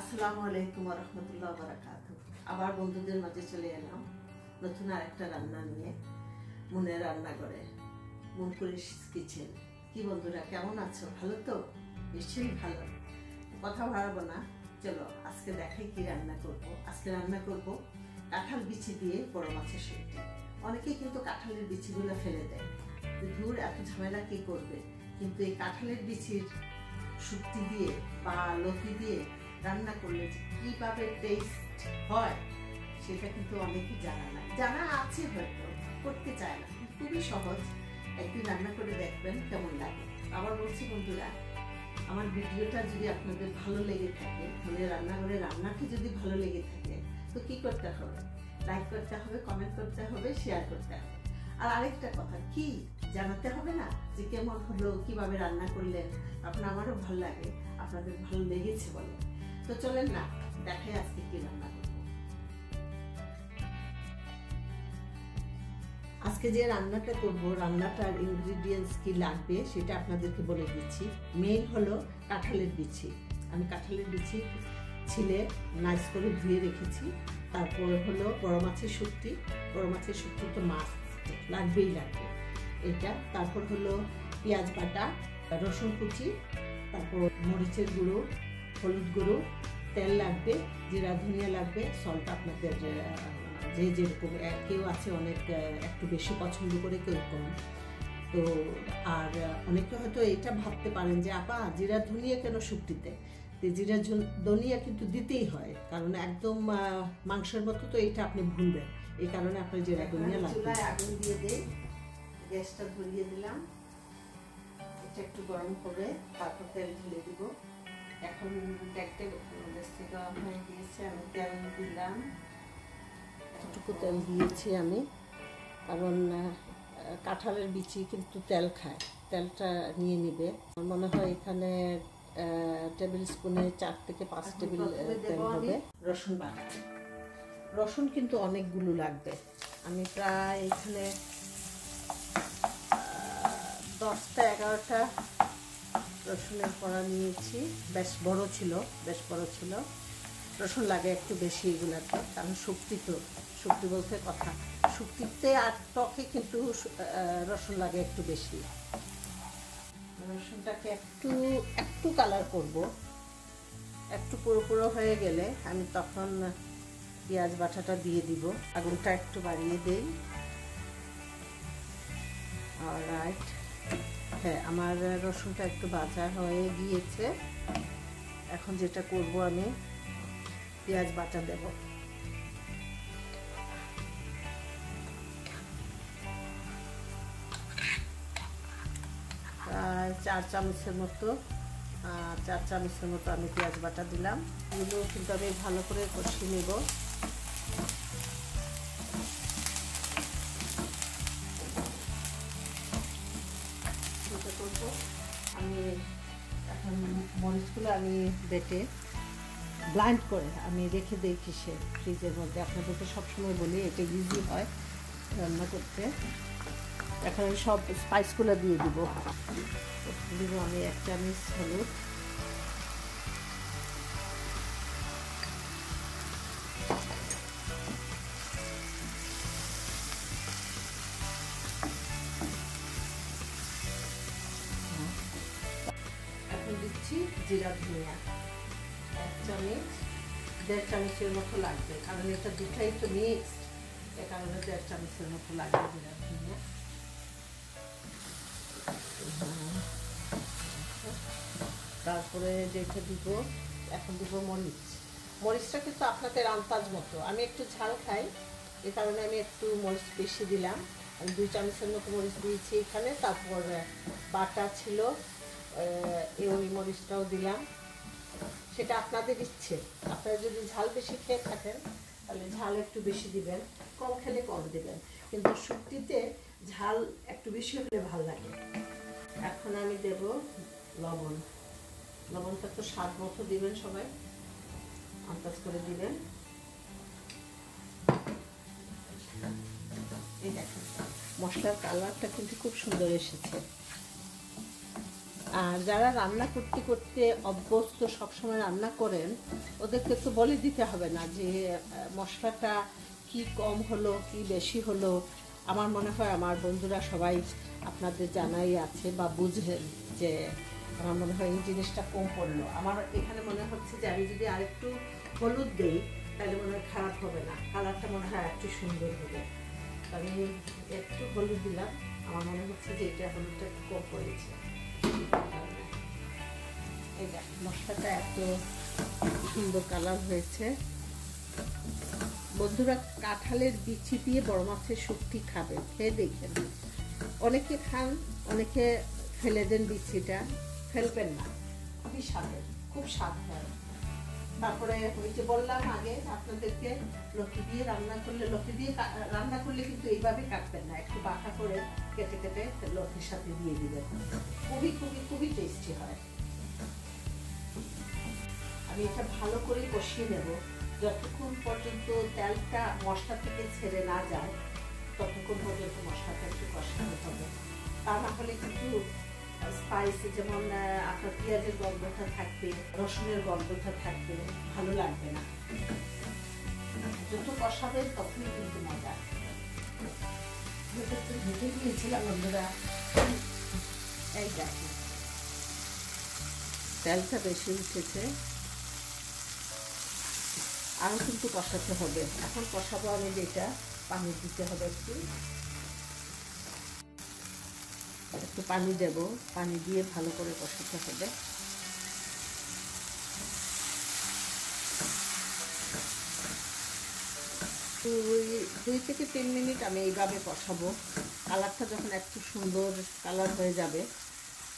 আসসালামু আলাইকুম রহমতুল্লাহ বারাকাত আবার বন্ধুদের মাঝে চলে এলাম নতুন আরেকটা রান্না নিয়ে, মনের রান্না করে মুনকুরিস কিচেন। কি বন্ধুরা, কেমন আছো? ভালো তো? নিশ্চয়ই ভালো। কথা বাড়াবো না। চলো, আজকে দেখাই কি রান্না করব। আজকে রান্না করব কাঁঠাল বিচি দিয়ে বড় মাছের সবজি অনেকেই কিন্তু কাঁঠালের বিচিগুলো ফেলে দেয়। ধুর, এত ঝামেলা কি করবে? কিন্তু এই কাঁঠালের বিচির শুক্তি দিয়ে বা লতি দিয়ে রান্না করলে যে কীভাবে টেস্ট হয়, সেটা কিন্তু অনেকেই জানা নাই জানা আছে হয়তো, করতে চায় না খুবই সহজ। একদিন রান্না করে দেখবেন কেমন লাগে। আবার বলছি, বন্ধুরা, আমার ভিডিওটা যদি আপনাদের ভালো লেগে থাকে মানে রান্নাঘরে রান্নাটি যদি ভালো লেগে থাকে, তো কি করতে হবে? লাইক করতে হবে কমেন্ট করতে হবে শেয়ার করতে হবে। আর আরেকটা কথা, কি জানাতে হবে না যে কেমন হলো, কীভাবে রান্না করলেন? আপনার আমারও ভালো লাগে, আপনাদের ভালো লেগেছে বলে। তো চলেন না, দেখাই আজকে কি রান্না করব। আজকে যে রান্নাটা করব, রান্নাটার ইনগ্রিডিয়েন্টস কি লাগবে সেটা আপনাদেরকে বলে দিচ্ছি। মেইন হলো কাঁঠালের বিচি। আমি কাঁঠালের বিচি ছিলে নাইস করে ধুয়ে রেখেছি। তারপর হলো বড় মাছের শুক্তি বড় মাছের শুক্তি তো মাছ লাগবেই লাগবে। এটা, তারপর হলো পেঁয়াজ বাটা, রসুন কুচি, তারপর মরিচের গুঁড়ো হলুদ গুঁড়ো তেল লাগবে জিরা ধনিয়া লাগবে সল্ট আপনাদের যে যেরকম কেউ আছে অনেক একটু বেশি পছন্দ করে কেউ কম। তো আর অনেকে হয়তো এটা ভাবতে পারেন যে আপা জিরা ধনিয়া কেন শুক্তিতে জিরা ধনিয়া কিন্তু দিতেই হয় কারণ একদম মাংসের মতো তো এটা আপনি ভুলবেন এই কারণে আপনার জিরা ধনিয়া লাগবে। চুলায় আগুন দিয়ে দেই গ্যাসটা ধরিয়ে দিলাম। এটা একটু গরম করে তারপর তেল ঢেলে দিব। এখন দেখতে গ্যাসটা গরম হয়ে গিয়েছে আমি তেল দিলাম। এতটুকু তেল দিয়েছি আমি। কারণ কাঁঠালের বিচি কিন্তু তেল খায় তেলটা নিয়ে নিবে। আমার মনে হয় এখানে টেবিল স্পুনে চার থেকে পাঁচ টেবিল তেল হবে। রসুন বাটা। রসুন কিন্তু অনেকগুলো লাগবে। আমি প্রায় এখানে দশটা এগারোটা রসুনের কড়া নিয়েছি। বেশ বড় ছিল, বেশ বড় ছিল। রসুন লাগে একটু বেশি এগুলাতে, কারণ শুক্তি তো, শুক্তি বলতে কথা। শুক্তিতে আর টকে কিন্তু রসুন লাগে একটু বেশি। রসুনটাকে একটু একটু কালার করব। একটু পুরো পুরো হয়ে গেলে আমি তখন পেঁয়াজ বাটাটা দিয়ে দিব। আগুনটা একটু বাড়িয়ে দেই। রাইট হ্যাঁ আমার রসুনটা একটু ভাজা হয়ে গিয়েছে। এখন যেটা করব আমি, পেঁয়াজ বাটা দেব। চার চামচের মতো চার চামচের মতো আমি পেঁয়াজ বাটা দিলাম। এগুলো কিন্তু আমি ভালো করে কষিয়ে নেব। মরিচগুলো আমি বেটে ব্লাইন্ড করে, আমি রেখে দিই কিসে ফ্রিজের মধ্যে। আপনাদেরকে সবসময় বলি, এটা ইজি হয় রান্না করতে। এখন আমি সব স্পাইসগুলো দিয়ে দিব। দিব আমি এক চামচ হলুদ। চামচের মতো লাগবে। কারণ এটা দুটাই তো মিক্সড এ কারণে দেড় চামচের মতো লাগবে তারপরে যেটা দিব, এখন দিব মরিচ। মরিচটা কিন্তু আপনাদের আন্তাজ মতো। আমি একটু ঝাল খাই। এ কারণে আমি একটু মরিচ বেশি দিলাম। আমি দুই চামচের মতো মরিচ দিয়েছি এখানে। তারপর বাটা ছিল। ওই মরিচটাও দিলাম। সেটা আপনাদের ইচ্ছে। আপনারা যদি ঝাল বেশি খেয়ে থাকেন, তাহলে ঝাল একটু বেশি দিবেন, কম খেলে কম দিবেন। কিন্তু শুক্তিতে ঝাল একটু বেশি হলে ভালো লাগে। এখন আমি দেব লবণ। লবণটা তো স্বাদ মতো দিবেন সবাই। আন্দাজ করে দিবেন। এই দেখেন, মশলার কালারটা কিন্তু খুব সুন্দর এসেছে। আর যারা রান্না করতে করতে অভ্যস্ত সবসময় রান্না করেন, ওদেরকে তো বলে দিতে হবে না যে মশলাটা কি কম হলো, কি বেশি হলো। আমার মনে হয় আমার বন্ধুরা সবাই আপনাদের জানাই আছে বা বুঝেন যে, আমার মনে হয় এই জিনিসটা কম পড়ল। আমার এখানে মনে হচ্ছে যে, আমি যদি আরেকটু হলুদ দিই, তাহলে মনে হয় খারাপ হবে না। কালারটা মনে হয় একটু সুন্দর হবে। আমি একটু হলুদ দিলাম। আমার মনে হচ্ছে যে, এটা হলুদটা একটু কম পড়েছে। মশলাটা এত সুন্দর কালার হয়েছে। বন্ধুরা, কাঁঠালের বিচি দিয়ে বড় মাছের শুক্তি খাবে, খেয়ে দেখবেন। অনেকে খান, অনেকে ফেলে দেন বিচিটা। ফেলবেন না, খুবই স্বাদের, খুব স্বাদ হয়। তারপরে ওই যে বললাম আগে, আপনাদেরকে লতি দিয়ে রান্না করলে লতি দিয়ে রান্না করলে কিন্তু এইভাবে কাটবেন না, একটু বাঁকা করে কেটে কেটে লতির সাথে দিয়ে দিবেন। খুবই খুবই খুবই টেস্টি হয়। আমি এটা ভালো করে কষিয়ে নেব। যতক্ষণ পর্যন্ত তেলটা মশলা থেকে ছেড়ে না যায়, ততক্ষণ পর্যন্ত মশলাটা একটু কষাতে হবে। তা না হলে কিন্তু স্পাইস যেমন আপনার পেঁয়াজের গন্ধটা থাকবে, রসুনের গন্ধটা থাকবে, ভালো লাগবে না। যত কষাবে তখনই কিন্তু মজা। আমি তো বন্ধুরা। এই দেখো তেলটা বেশি উঠেছে। আরও কিন্তু কষাতে হবে। এখন কষাবো আমি যেটা, পানি দিতে হবে একটু। একটু পানি দেব। পানি দিয়ে ভালো করে কষাতে হবে। দুই থেকে তিন মিনিট আমি এইভাবে কষাবো। কালারটা যখন একটু সুন্দর কালার হয়ে যাবে,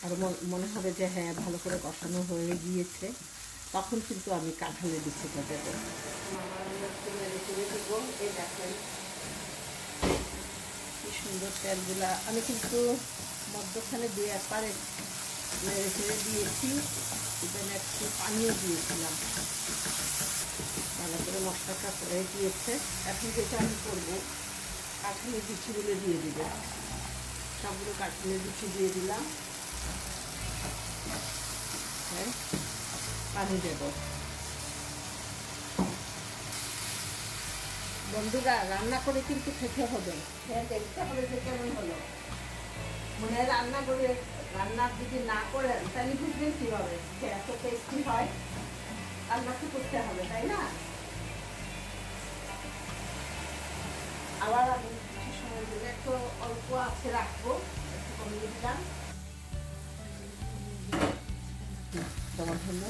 আর মন- হবে যে হ্যাঁ ভালো করে কষানো হয়ে গিয়েছে, তখন কিন্তু আমি কাঁঠালের বিচিটা দেবো। কি সুন্দর তেলগুলা। আমি কিন্তু মধ্যখানে দিয়ে একবারে নেড়ে চেড়ে দিয়েছি এখানে একটু পানিও দিয়েছিলাম। ভালো করে মশলাটা হয়ে গিয়েছে। এখন যেটা আমি করব কাঁঠালের বিচিগুলো দিয়ে দিব। সবগুলো কাঁঠালের বিচি দিয়ে দিলাম। হ্যাঁ পানি দেব। বন্ধুরা, রান্না করে কিন্তু খেতে হবে। খেয়ে দেখতে হবে যে কেমন হলো। মনে রান্না করে রান্না যদি না করেন তাহলে বুঝবেন কীভাবে যে এত টেস্টি হয়। রান্না তো করতে হবে, তাই না? আবার আমি কিছু সময় দিলে একটু অল্প আছে রাখব, একটু কমিয়ে দিলাম। কেমন হলো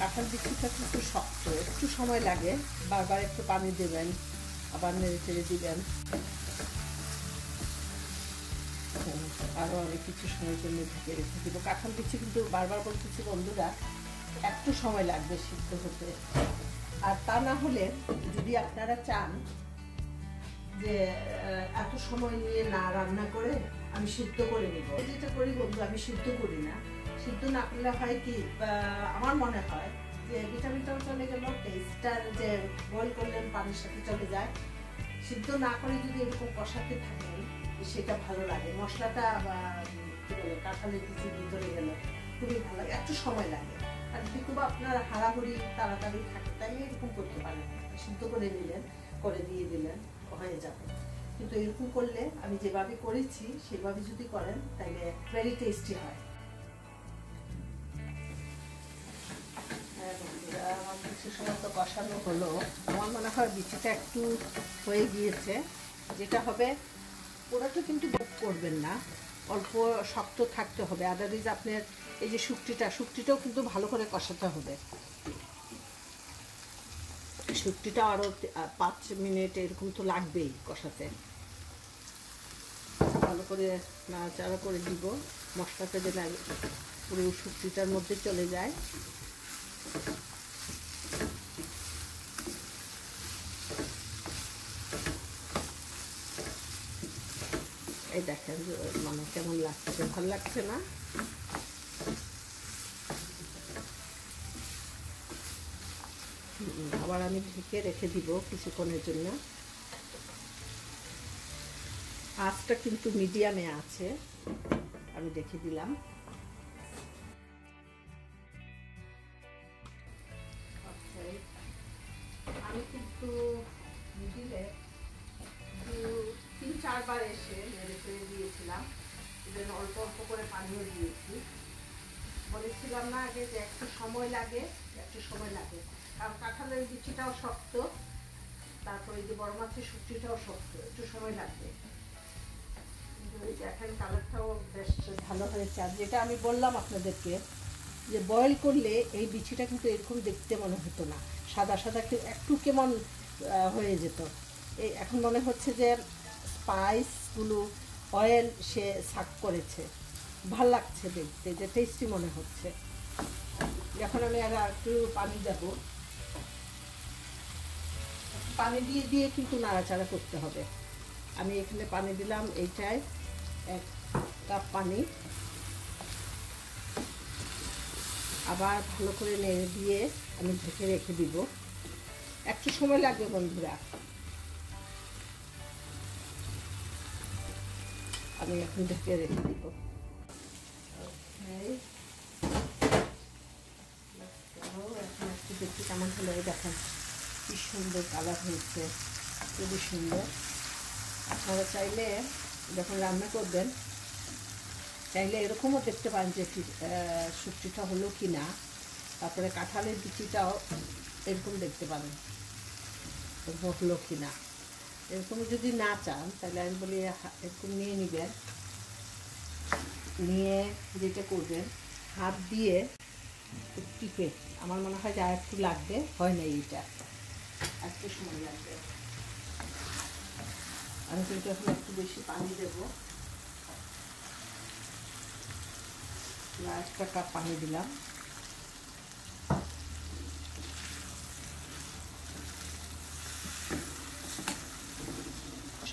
কাঁঠাল বিচিটা একটু শক্ত, একটু সময় লাগে, বারবার একটু পানি দেবেন, আবার নেড়ে চেড়ে দিবেন। আরও অনেক কিছু সময়ের জন্য ঢেকে রেখে দিব। কাঁঠাল বিচি কিন্তু বারবার বলতেছি, বন্ধুরা, একটু সময় লাগবে সিদ্ধ হতে। আর তা না হলে যদি আপনারা চান যে এত সময় নিয়ে না রান্না করে, আমি সিদ্ধ করে নিব। যেটা করি বন্ধু, আমি সিদ্ধ করি না। সিদ্ধ না করলে হয় কি আমার মনে হয় যে ভিটামিনটাও চলে গেল টেস্টটা যে বয়েল করলেন পানির সাথে চলে যায়। সিদ্ধ না করে যদি এরকম কষাতে থাকেন সেটা ভালো লাগে। মশলাটা কি বলে, কাঁঠালের কিছু ভিতরে গেল, খুবই ভালো লাগে। একটু সময় লাগে। আর যদি খুব আপনার হাড়াহুড়ি, তাড়াতাড়ি থাকে তাই এরকম করতে পারেন। সিদ্ধ করে নিলেন, করে দিয়ে দিলেন, হয়ে যাবে। কিন্তু এরকম করলে, আমি যেভাবে করেছি, সেভাবে যদি করেন তাহলে ভেরি টেস্টি হয়। হ্যাঁ কিছু সময় তো কষানো হলো। আমার মনে হয় বিচিটা একটু হয়ে গিয়েছে। যেটা হবে পুরোটা কিন্তু বোধ করবেন না। অল্প শক্ত থাকতে হবে। আদারওয়াইজ আপনার এই যে শুক্তিটা, শুক্তিটাও কিন্তু ভালো করে কষাতে হবে। শুক্তিটা আরও পাঁচ মিনিট এরকম তো লাগবেই কষাতে। ভালো করে নাড়াচাড়া করে দিব। মশলাটা যেন পুরো শুক্তিটার মধ্যে চলে যায়। দেখেন মানে কেমন লাগছে ভালো লাগছে না? আবার আমি ঢেকে রেখে দিব কিছুক্ষণের জন্য। আঁচটা কিন্তু মিডিয়ামে আছে, আমি দেখে দিলাম। আচ্ছা, আমি কিন্তু মিডিলে তিন, চারবার এসে নেড়ে দিয়েছিলাম। এজন্য অল্প অল্প করে পানিও দিয়েছি। বলেছিলাম না আগে যে একটু সময় লাগে একটু সময় লাগে। কারণ কাঁঠালের বিচিটাও শক্ত, তারপরে যে বড় মাছের সবজিটাও শক্ত, একটু সময় লাগবে। দেখেন কালারটাও বেশ ভালো হয়েছে। আর যেটা আমি বললাম আপনাদেরকে, যে বয়েল করলে এই বিচিটা কিন্তু এরকম দেখতে মনে হতো না। সাদা সাদা একটু কেমন হয়ে যেত। এই এখন মনে হচ্ছে যে স্পাইসগুলো অয়েল সে সাক করেছে। ভালো লাগছে দেখতে, যে টেস্টি মনে হচ্ছে। এখন আমি আর একটু পানি দেব। পানি দিয়ে দিয়ে কিন্তু নাড়াচাড়া করতে হবে। আমি এখানে পানি দিলাম, এইটায় এক কাপ পানি। আবার ভালো করে নেড়ে দিয়ে আমি ঢেকে রেখে দিব। একটু সময় লাগবে বন্ধুরা। আমি এখন ঢেকে রেখে দিব. এখন। একটু দেখি কেমন হলো এই দেখেন কি সুন্দর কালার হয়েছে খুবই সুন্দর। আপনারা চাইলে যখন রান্না করবেন চাইলে এরকমও দেখতে পারেন যে শুক্তিটা হলো কি না তারপরে কাঁঠালের বিচিটাও এরকম দেখতে এরকম হলো কি না। এরকম যদি না চান, তাহলে আমি বলি এরকম নিয়ে নিবেন। নিয়ে যেটা করবেন, হাত দিয়ে টিপে। আমার মনে হয় যে আর একটু লাগবে, হয় না এইটা। একটু সময় লাগবে। আমি কিন্তু এখন একটু বেশি পানি দেবো। একটা কাপ পানি দিলাম।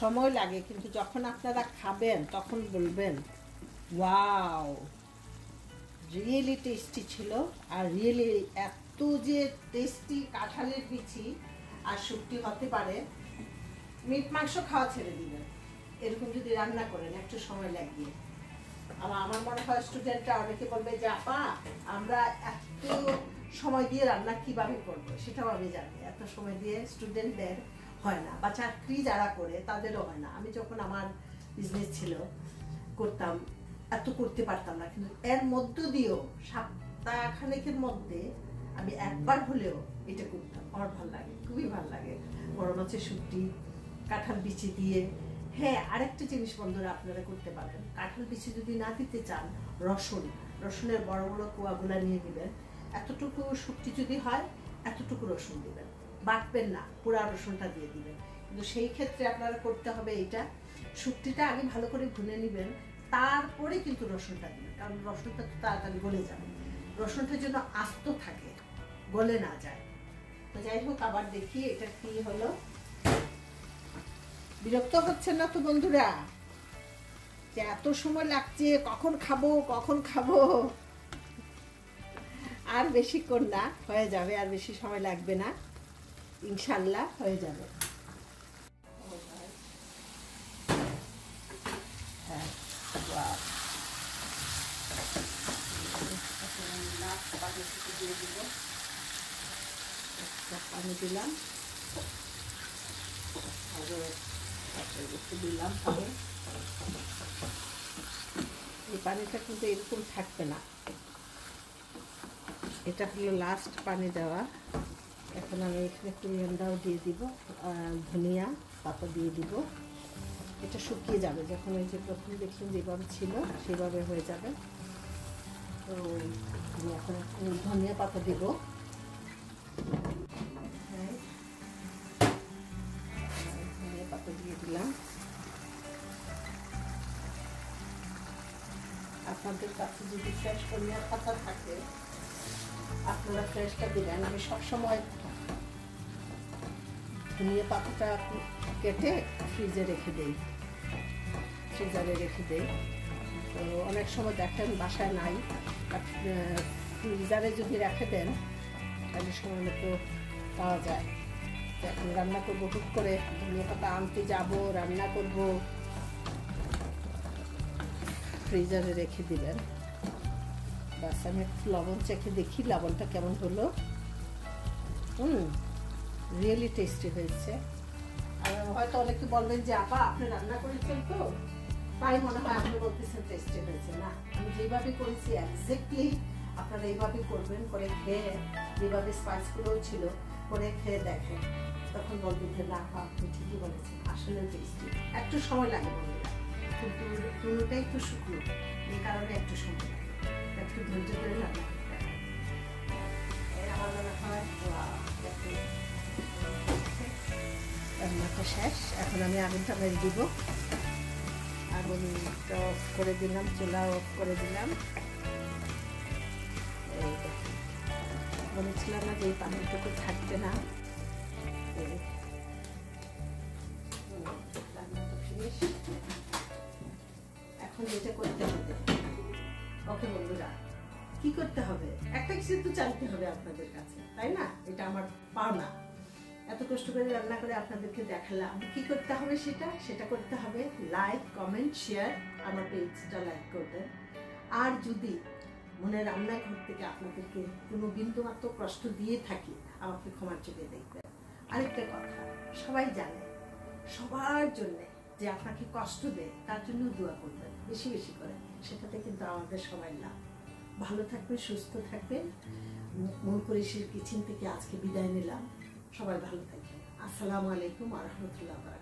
সময় লাগে, কিন্তু যখন আপনারা খাবেন, তখন বলবেন, ওয়াও রিয়েলি টেস্টি ছিল। আর রিয়েলি এত যে টেস্টি কাঁঠালের বিচি, আর শুক্তি হতে পারে মিট মাংস খাওয়া ছেড়ে দিবেন। এরকম যদি রান্না করেন, একটু সময় লাগিয়ে। আর আমার মনে হয় স্টুডেন্টরা অনেকে বলবে যে, আপা, আমরা এত সময় দিয়ে রান্না কীভাবে করব? সেটাও আমি জানি। এত সময় দিয়ে স্টুডেন্টদের হয় না বা চাকরি যারা করে তাদেরও হয় না। আমি যখন আমার বিজনেস ছিল, করতাম, এত করতে পারতাম না। কিন্তু এর মধ্য দিয়েও, সপ্তাহখানেকের মধ্যে আমি একবার হলেও এটা করতাম। আমার ভালো লাগে, খুবই ভালো লাগে। বড় মাছের শুটকি কাঁঠাল বিচি দিয়ে। হ্যাঁ আরেকটা জিনিস বন্ধুরা আপনারা করতে পারেন। কাঁঠাল বিচি যদি না দিতে চান, রসুন, রসুনের বড় বড় কোয়াগুলা নিয়ে নেবেন। এতটুকু শুটকি যদি হয়, এতটুকু রসুন দিবেন। বাটবেন না, পুরা রসুনটা দিয়ে দিবেন। কিন্তু সেই ক্ষেত্রে আপনারা করতে হবে এটা শুক্তিটা আগে ভালো করে ভুনে নেবেন, তারপরে কিন্তু রসুনটা দিবেন, কারণ রসুনটা তো তাড়াতাড়ি গলে যাবে। রসুনটা যেন আস্ত থাকে, গলে না যায়। তো যাই হোক, আবার দেখি এটা কি হলো। বিরক্ত হচ্ছেন না তো বন্ধুরা? যে এত সময় লাগছে, কখন খাব কখন খাব? আর বেশিক্ষণ না, হয়ে যাবে, আর বেশি সময় লাগবে না। ইনশাল্লাহ হয়ে যাবে। হ্যাঁ পানি দিলাম। দিলাম এই পানিটা কিন্তু এরকম থাকবে না। এটা হলো লাস্ট পানি দেওয়া। এখন আমি এখানে কুরিয়ান্ডাও দিয়ে দিব ধনিয়া পাতা দিয়ে দিব। এটা শুকিয়ে যাবে, যখন ওই যে প্রথম দেখলাম যেভাবে ছিল, সেভাবে হয়ে যাবে। তো আমি এখন ধনিয়া পাতা দিব। হ্যাঁ। ধনিয়া পাতা দিয়ে দিলাম। আপনাদের কাছে যদি ফ্রেশ ধনিয়া পাতা থাকে আপনারা ফ্রেশটা দিলেন আমি সবসময় ধনিয়া পাতাটা কেটে ফ্রিজে রেখে দিই। ফ্রিজারে রেখে দিই। তো অনেক সময় দেখেন বাসায় নাই। ফ্রিজারে যদি রেখে দেন, তাহলে সময় মতো পাওয়া যায়। এখন রান্না করব, হুট করে ধনিয়া পাতা আনতে যাব, রান্না করব। ফ্রিজারে রেখে দিবেন। ব্যাস আমি একটু লবণ চেখে দেখি লবণটা কেমন হলো। হুম রিয়েলি টেস্টি হয়েছে। আর হয়তো অনেকে বলবেন যে আপা আপনি রান্না করেছেন তো? তাই মনে হয় আপনি বলতেছেন টেস্টি হয়েছে। না আমি যেভাবে করেছি এক্স্যাক্টলি আপনারা এইভাবে করবেন করে খেয়ে যেভাবে স্পাইসগুলোও ছিল করে খেয়ে দেখেন। তখন বলবেন যে না আপা, আপনি ঠিকই বলেছেন আসলে টেস্টি একটু সময় লাগে বন্ধুরা কিন্তু টুনুটা একটু শুকনো এই কারণে একটু সময় লাগে। একটু ধৈর্য ধরে এই আমার মনে রান্নাটা শেষ এখন আমি আগুনটা মেরে দিব আগুনটা অফ করে দিলাম চুলা অফ করে দিলাম বলেছিলাম না যে এই পানিটুকু থাকবে না। এখন যেটা করতে হবে ওকে বন্ধুরা, কি করতে হবে? একটা কিছু তো চাইতে হবে আপনাদের কাছে, তাই না? এটা আমার পাওনা। এত কষ্ট করে রান্না করে আপনাদেরকে দেখালাম। কি করতে হবে সেটা? সেটা করতে হবে লাইক কমেন্ট শেয়ার আমার পেজটা লাইক করবেন। আর যদি মনে রান্নাঘর থেকে আপনাদেরকে কোনো বিন্দু মাত্র কষ্ট দিয়ে থাকি, আমাকে ক্ষমার চোখে দেখবেন। আরেকটা কথা, সবাই জানে, সবার জন্যে যে আপনাকে কষ্ট দেয়, তার জন্য দোয়া করবেন, বেশি বেশি করে। সেটাতে কিন্তু আমাদের সবাই লাভ ভালো থাকবে সুস্থ থাকবে মন পরিষের কিচেন থেকে আজকে বিদায় নিলাম। সবাই ভালো থাকবে আসসালামু আলাইকুম আ রহমতুল্লাহ বারাকাতুহু।